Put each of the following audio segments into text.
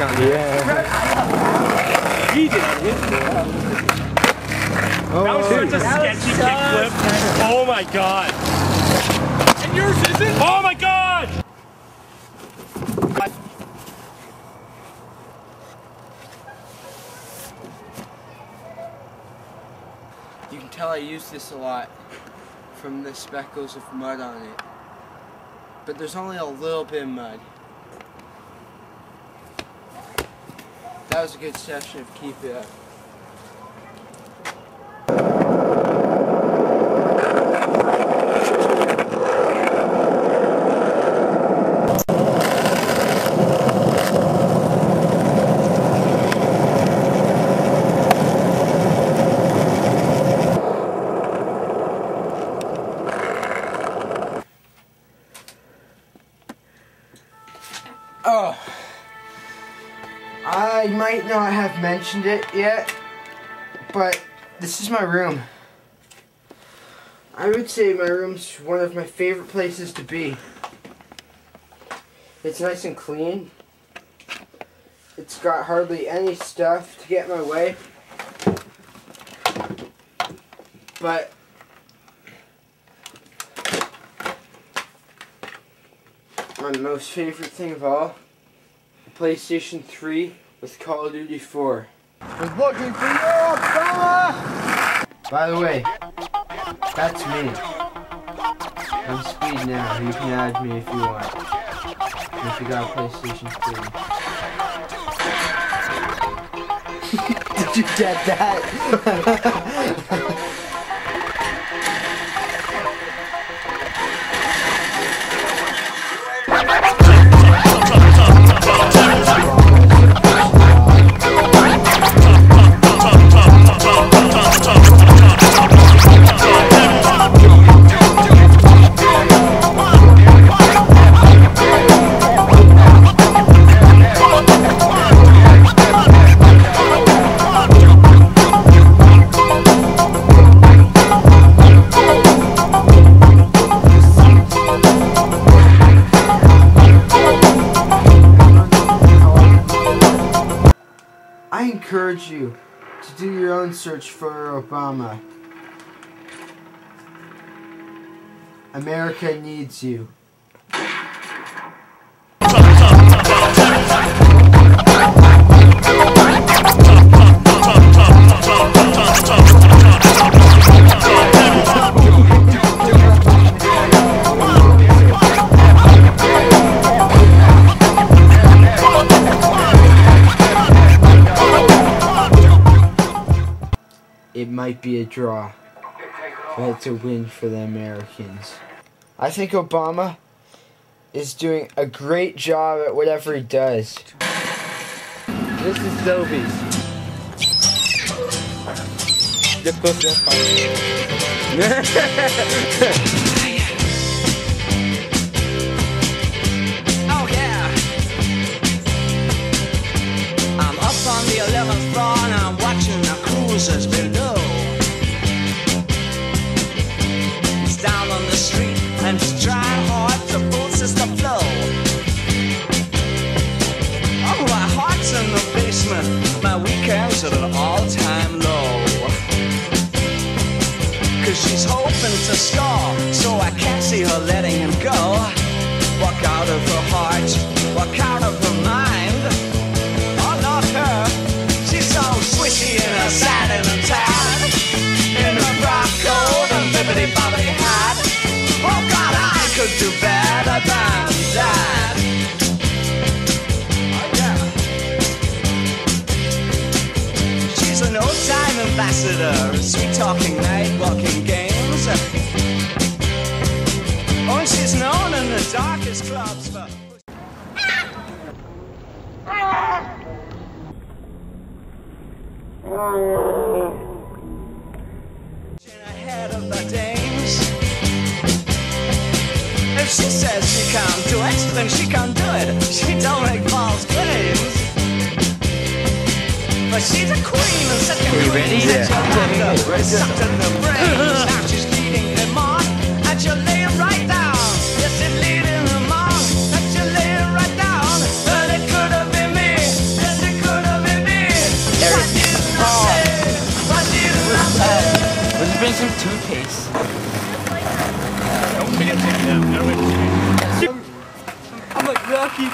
one good on you. Yeah. He did it. That was such a sketchy kickflip. Oh my god. And yours isn't? Oh my god! You can tell I use this a lot from the speckles of mud on it. But there's only a little bit of mud. That was a good session of keep it up. Oh. I might not have mentioned it yet, but this is my room. I would say my room's one of my favorite places to be. It's nice and clean. It's got hardly any stuff to get in my way. But my most favorite thing of all, PlayStation 3 with Call of Duty 4. Was looking for you, fella! By the way, that's me. I'm Speed now. You can add me if you want. And if you got a PlayStation 3. Did you get that? encourage you to do your own search for Obama. America needs you. Might be a draw, but it's a win for the Americans. I think Obama is doing a great job at whatever he does. This is Dobie. Get close to Oh yeah. On the 11th floor and I'm watching the cruisers below. It's to score, so I can't see her letting him go. Walk out of her heart, walk out of her mind. Oh, not her. She's so swishy in her satin and tan. In her frock coat and bibbity bobbity hat. Oh, God, I could do better than that. Oh. She's an old time ambassador, sweet talking She says she can't do it, then she can't do it. She don't make false claims. But she's a queen and such a queen. Ready? Yeah. yeah. Sucked yeah. Sucked in the brain. now she's leading them on, and you're laying right down. Yes, she's leading him on, and you're laying right down. But it could have been me. Yes, it could have been me. did I say? did I uh, say? Bring some toothpaste? I'm like Rocky.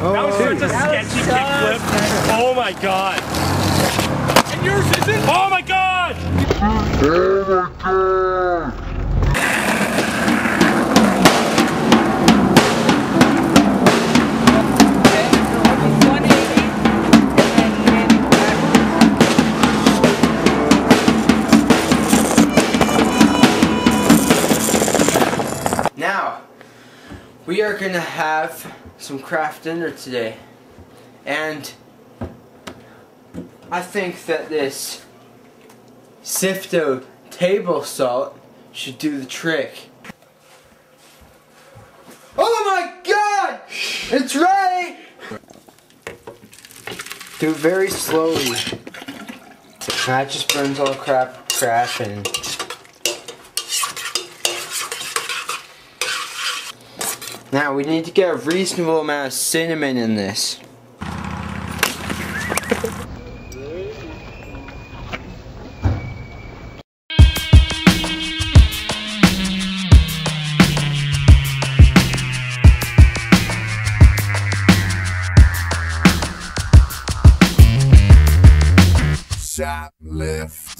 Oh, that was such a sketchy kickflip. Oh my god. And yours isn't? Oh my god! Now, we are gonna have some craft dinner today. And I think that this Sifto table salt should do the trick. Oh my god! It's right! Do it very slowly. That just burns all crap crap and Now we need to get a reasonable amount of cinnamon in this. Shoplift.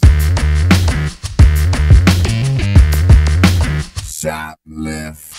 Shoplift.